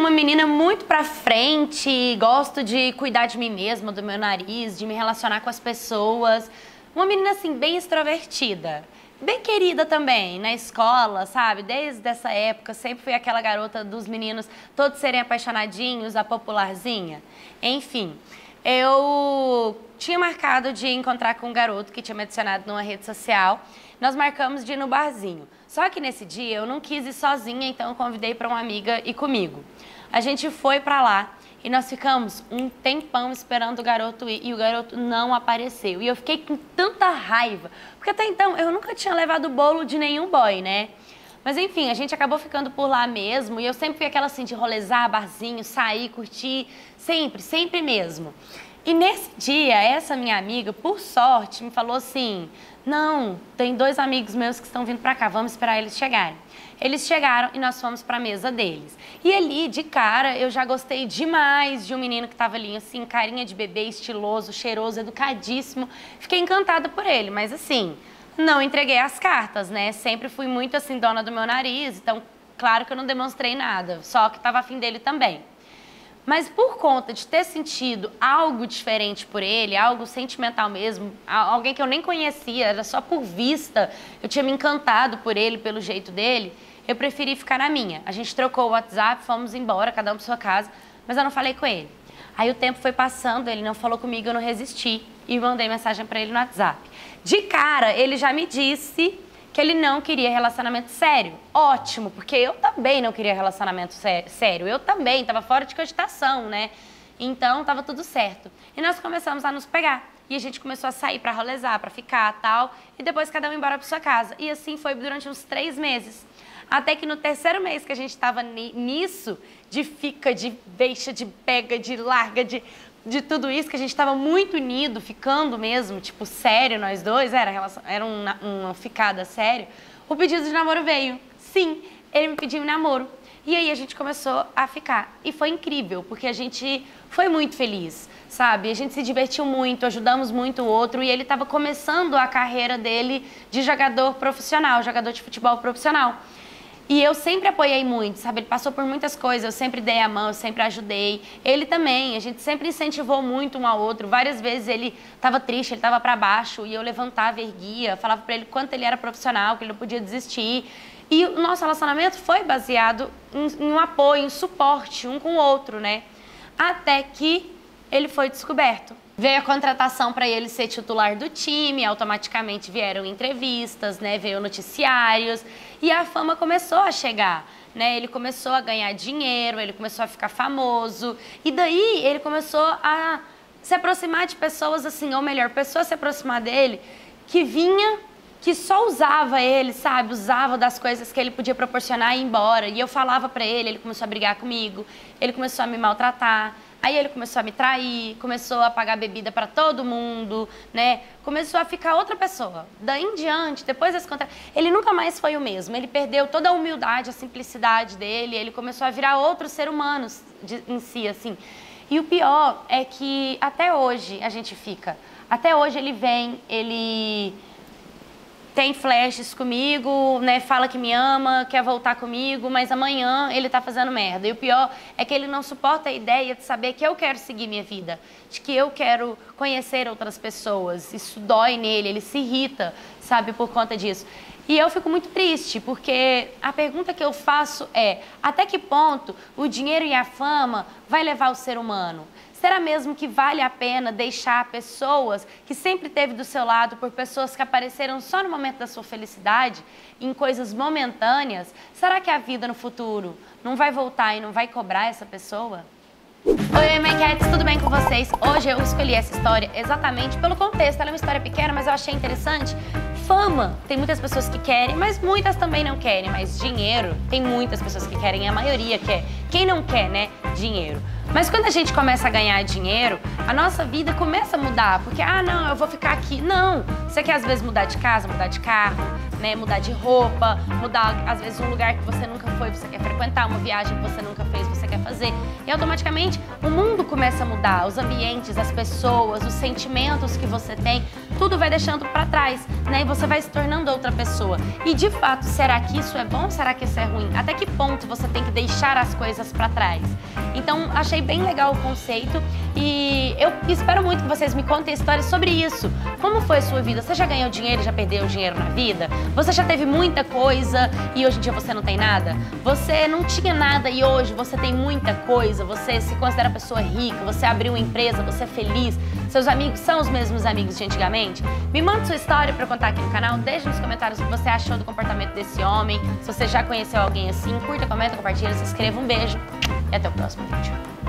uma menina muito pra frente, gosto de cuidar de mim mesma, do meu nariz, de me relacionar com as pessoas. Uma menina assim bem extrovertida bem querida também na escola, sabe? Desde essa época, sempre fui aquela garota dos meninos todos serem apaixonadinhos, a popularzinha. Enfim, eu tinha marcado de encontrar com um garoto que tinha me adicionado numa rede social. Nós marcamos de ir no barzinho. Só que nesse dia eu não quis ir sozinha, então eu convidei para uma amiga ir comigo. A gente foi para lá e nós ficamos um tempão esperando o garoto ir e o garoto não apareceu. E eu fiquei com tanta raiva, porque até então eu nunca tinha levado bolo de nenhum boy, né? Mas enfim, a gente acabou ficando por lá mesmo e eu sempre fui aquela assim de rolezar, barzinho, sair, curtir, sempre, sempre mesmo. E nesse dia, essa minha amiga, por sorte, me falou assim: "Não, tem dois amigos meus que estão vindo para cá, vamos esperar eles chegarem". Eles chegaram e nós fomos para mesa deles. E ali, de cara, eu já gostei demais de um menino que estava ali, assim, carinha de bebê, estiloso, cheiroso, educadíssimo. Fiquei encantada por ele, mas assim, não entreguei as cartas, né? Sempre fui muito assim, dona do meu nariz, então, claro que eu não demonstrei nada, só que estava afim dele também. Mas por conta de ter sentido algo diferente por ele, algo sentimental mesmo, alguém que eu nem conhecia, era só por vista, eu tinha me encantado por ele, pelo jeito dele, eu preferi ficar na minha. A gente trocou o WhatsApp, fomos embora, cada um para sua casa, mas eu não falei com ele. Aí o tempo foi passando, ele não falou comigo, eu não resisti e mandei mensagem para ele no WhatsApp. De cara, ele já me disse que ele não queria relacionamento sério. Ótimo, porque eu também não queria relacionamento sério. Eu também estava fora de cogitação, né? Então estava tudo certo. E nós começamos a nos pegar. E a gente começou a sair para rolezar, para ficar tal. E depois cada um embora para sua casa. E assim foi durante uns três meses. Até que no terceiro mês que a gente estava nisso, de fica, de deixa, de pega, de larga, de, de tudo isso, que a gente estava muito unido, ficando mesmo, tipo, sério nós dois, era, relação, era uma, uma ficada sério, o pedido de namoro veio. Sim, ele me pediu namoro. E aí a gente começou a ficar. E foi incrível, porque a gente foi muito feliz, sabe? A gente se divertiu muito, ajudamos muito o outro e ele estava começando a carreira dele de jogador profissional, jogador de futebol profissional. E eu sempre apoiei muito, sabe? Ele passou por muitas coisas, eu sempre dei a mão, eu sempre ajudei. Ele também, a gente sempre incentivou muito um ao outro. Várias vezes ele estava triste, ele estava para baixo e eu levantava, erguia, falava para ele quanto ele era profissional, que ele não podia desistir. E o nosso relacionamento foi baseado em, em um apoio, em suporte um com o outro, né? Até que ele foi descoberto. Veio a contratação para ele ser titular do time, automaticamente vieram entrevistas, né? Veio noticiários e a fama começou a chegar. Né, ele começou a ganhar dinheiro, ele começou a ficar famoso. E daí ele começou a se aproximar de pessoas assim, ou melhor, pessoas se aproximar dele que vinha, que só usava ele, sabe? Usava das coisas que ele podia proporcionar e ir embora. E eu falava para ele, ele começou a brigar comigo, ele começou a me maltratar. Aí ele começou a me trair, começou a pagar bebida para todo mundo, né? Começou a ficar outra pessoa. Daí em diante, depois desse contrato, ele nunca mais foi o mesmo. Ele perdeu toda a humildade, a simplicidade dele, ele começou a virar outro ser humano em si, assim. E o pior é que até hoje a gente fica. Até hoje ele vem, ele tem flashes comigo, né? Fala que me ama, quer voltar comigo, mas amanhã ele tá fazendo merda. E o pior é que ele não suporta a ideia de saber que eu quero seguir minha vida, de que eu quero conhecer outras pessoas. Isso dói nele, ele se irrita, sabe, por conta disso. E eu fico muito triste, porque a pergunta que eu faço é: até que ponto o dinheiro e a fama vai levar o ser humano? Será mesmo que vale a pena deixar pessoas que sempre teve do seu lado por pessoas que apareceram só no momento da sua felicidade, em coisas momentâneas? Será que a vida no futuro não vai voltar e não vai cobrar essa pessoa? Oi, Cats, tudo bem com vocês? Hoje eu escolhi essa história exatamente pelo contexto. Ela é uma história pequena, mas eu achei interessante. Fama, tem muitas pessoas que querem, mas muitas também não querem. Mas dinheiro, tem muitas pessoas que querem, a maioria quer. Quem não quer, né? Dinheiro. Mas quando a gente começa a ganhar dinheiro, a nossa vida começa a mudar, porque ah, não, eu vou ficar aqui. Não, você quer às vezes mudar de casa, mudar de carro, né, mudar de roupa, mudar às vezes um lugar que você nunca foi, você quer frequentar, uma viagem que você nunca fez, fazer. E automaticamente o mundo começa a mudar, os ambientes, as pessoas, os sentimentos que você tem, tudo vai deixando para trás, né? E você vai se tornando outra pessoa. E de fato, será que isso é bom será que isso é ruim? Até que ponto você tem que deixar as coisas para trás? Então, achei bem legal o conceito e eu espero muito que vocês me contem histórias sobre isso. Como foi a sua vida? Você já ganhou dinheiro e já perdeu dinheiro na vida? Você já teve muita coisa e hoje em dia você não tem nada? Você não tinha nada e hoje você tem muita coisa? Você se considera pessoa rica? Você abriu uma empresa? Você é feliz? Seus amigos são os mesmos amigos de antigamente? Me manda sua história para contar aqui no canal. Deixe nos comentários o que você achou do comportamento desse homem. Se você já conheceu alguém assim, curta, comenta, compartilha, se inscreva. Um beijo e até o próximo vídeo.